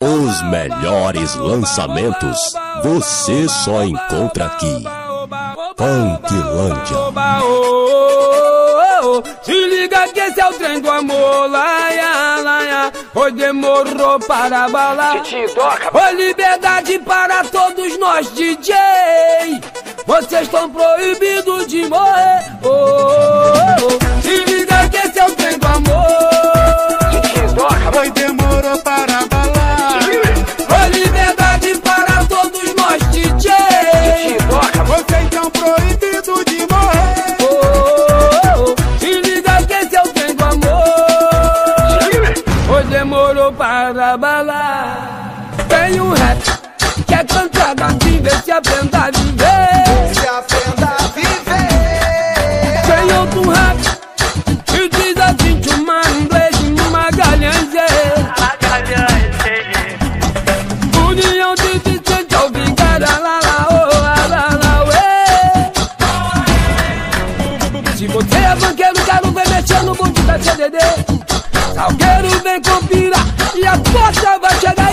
Os melhores lançamentos você só encontra aqui. Punklândia. Se liga que esse é o trem do amor, laia, laia. Hoje demorou para balar. Foi liberdade para todos nós, DJ. Vocês estão proibidos de morrer. Oh, oh, oh. Viver. Se aprenda a viver. Tem outro rap que diz assim: uma inglês e uma galhança. União de Vicente Alvigara, lá, lá, oh, lá, lá. Se você é banqueiro, quero ver mexer no bonde da CDD. Salgueiro vem conspirar e a porta vai chegar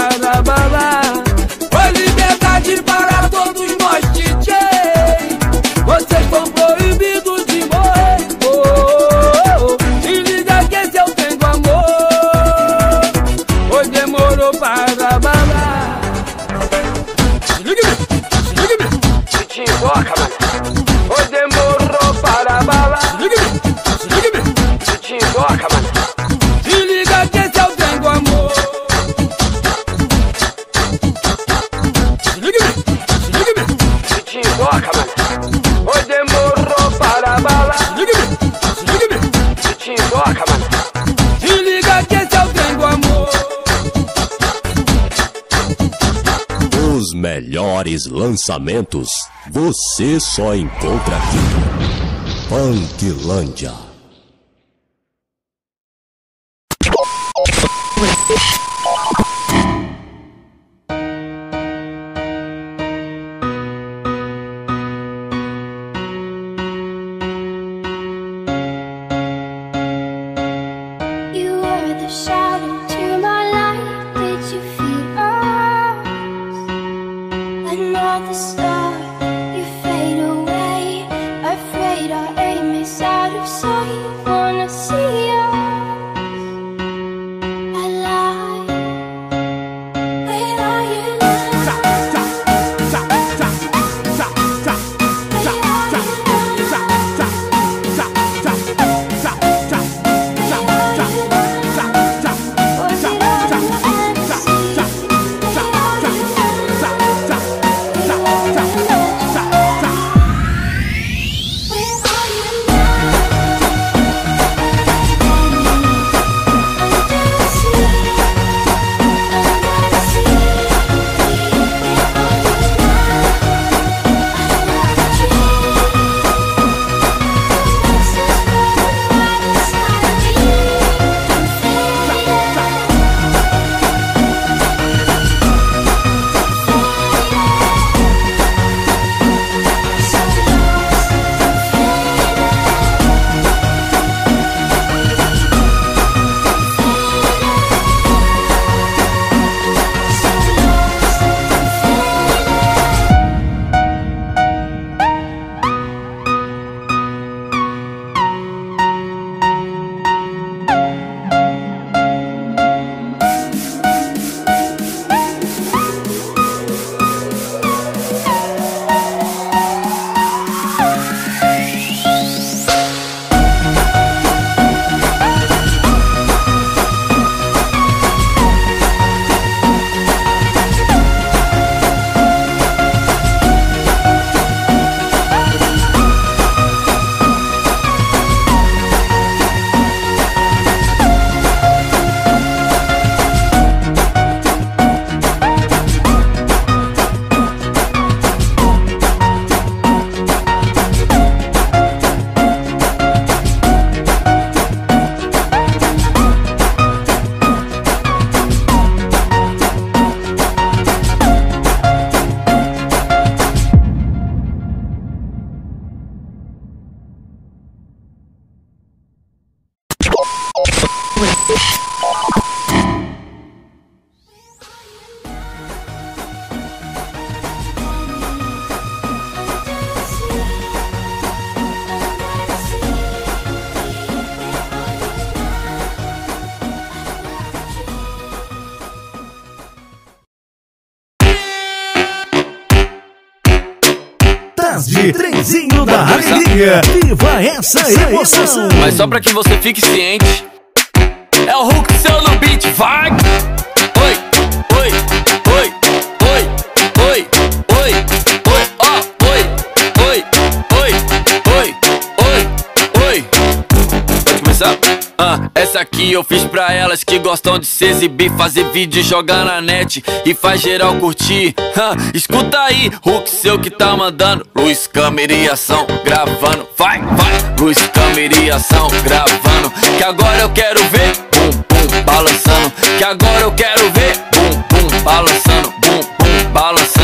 para balar. Foi liberdade para todos nós, DJ. Vocês estão proibidos de morrer. Oh, oh, oh. Se liga que esse o trem do amor. Hoje demorou para balar. Se liga, se liga, Hoje demorou para balar. Se liga, se liga, se melhores lançamentos você só encontra aqui. Punklândia. the sun. Trenzinho da alegria. Viva essa emoção. Mas só pra que você fique ciente, é o Hulk seu no beat, vai! Essa aqui eu fiz pra elas que gostam de se exibir, fazer vídeo e jogar na net e faz geral curtir. Ah, escuta aí, Hulk seu que tá mandando. Luz, câmera e ação, gravando. Vai, vai, luz, câmera e ação, gravando. Que agora eu quero ver, bum, bum, balançando. Que agora eu quero ver, bum, bum, balançando, bum, bum, balançando,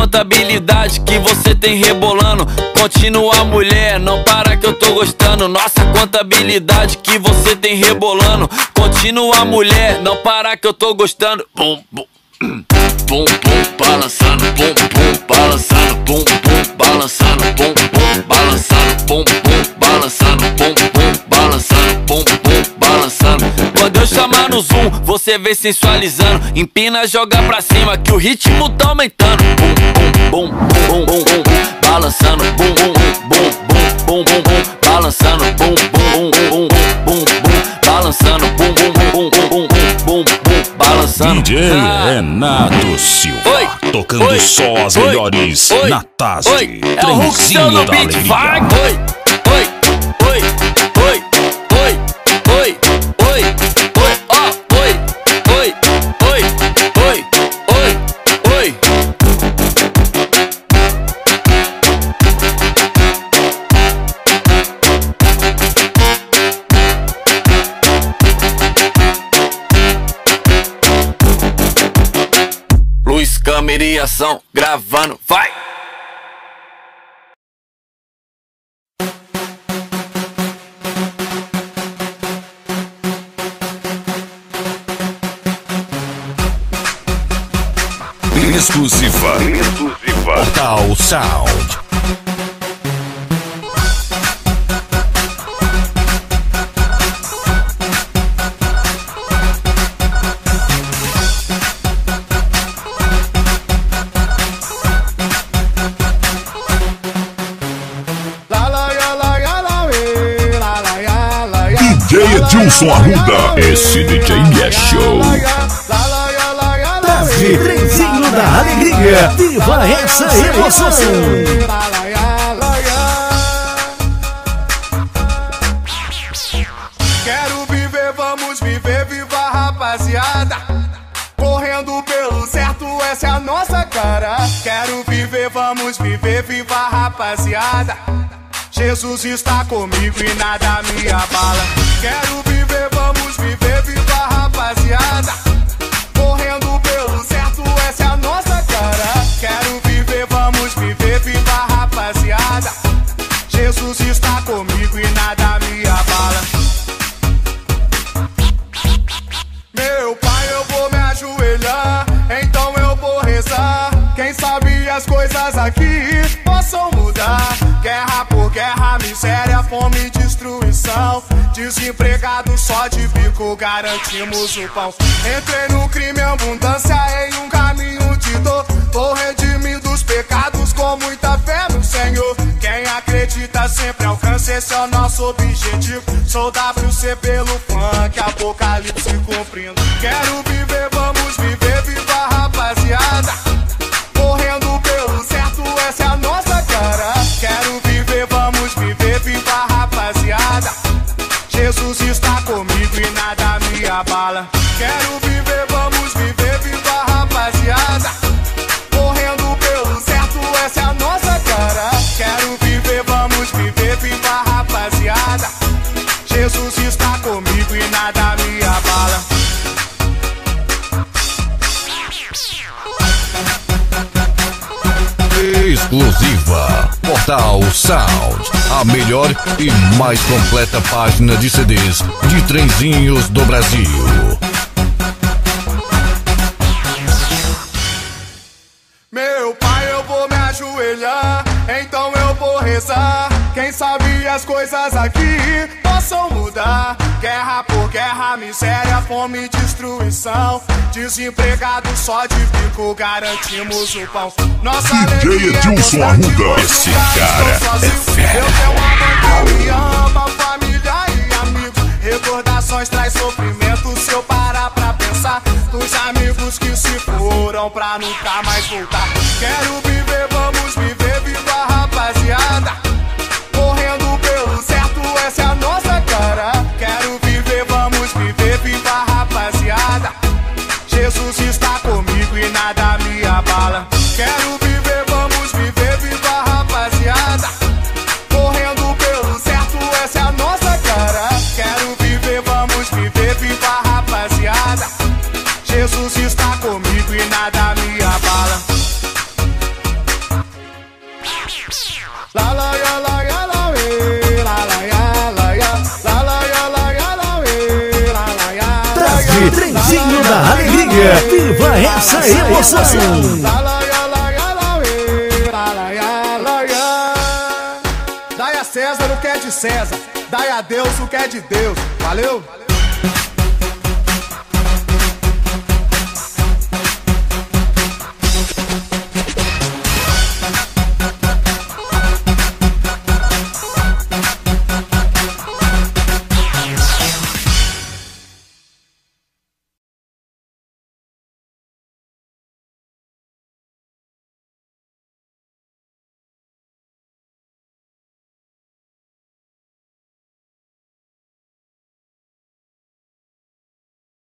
contabilidade que você tem rebolando. Continua mulher, não para que eu tô gostando. Nossa contabilidade que você tem rebolando. Continua mulher, não para que eu tô gostando. Bum, bum. Bum, bum, balançando, bum, bum, balançando, bum, bum, balançando, bum, bum, balançando, bum, bum, No zoom, você vem sensualizando. Empina, joga pra cima que o ritmo tá aumentando. Bum, bum, bum, bum, bum, bum, bum, balançando, bum, bum, bum, bum, bum, bum, bum, balançando, bum, bum, bum, bum, bum, bum, balançando, bum, bum, bum, bum, bum, bum, bum, balançando. DJ Ah. Renato Silva. Oi, Tocando oi, só as melhores oi, na Taz. oi, é o Hulk seu no beat, vai! Oi, oi, oi, oi, oi, oi, ação, gravando, vai! Exclusiva. Portal Sound. Edilson Arruda. Esse DJ é show. Trenzinho da alegria. Viva essa emoção. Quero viver, vamos viver, viva rapaziada. Correndo pelo certo, essa é a nossa cara. Quero viver, vamos viver, viva rapaziada. Jesus está comigo e nada me abala. Quero viver, vamos viver, viva rapaziada. Correndo pelo certo, essa é a nossa cara. Quero viver, vamos viver, viva rapaziada. Jesus está comigo e nada me abala. Meu pai, eu vou me ajoelhar, então eu vou rezar. Quem sabe as coisas aqui. Guerra por guerra, miséria, fome e destruição. Desempregado só de bico, garantimos o pão. Entrei no crime, abundância em um caminho de dor. Tô redimido dos pecados com muita fé no Senhor. Quem acredita sempre alcança, esse é o nosso objetivo. Sou WC pelo funk, apocalipse a melhor e mais completa página de CDs de trenzinhos do Brasil. Meu pai, eu vou me ajoelhar, então eu vou rezar. Quem sabe as coisas aqui possam mudar. Guerra por guerra, miséria, fome e destruição. Desempregado só de bico, garantimos o pão. Nossa DJ Edilson Arruda. Esse cara é fera. Eu tenho uma mãe que me ama, família e amigos. Recordações traz sofrimento se eu parar pra pensar nos amigos que se foram pra nunca mais voltar. Quero viver, Quero viver, vamos viver, viva rapaziada. Correndo pelo certo, essa é a nossa cara. Quero viver, vamos viver, viva rapaziada. Jesus está comigo e nada me abala. La la ya la la la la ya la la Trenzinho da Alegria. Viva essa emoção. César, dai a Deus o que é de Deus. Valeu?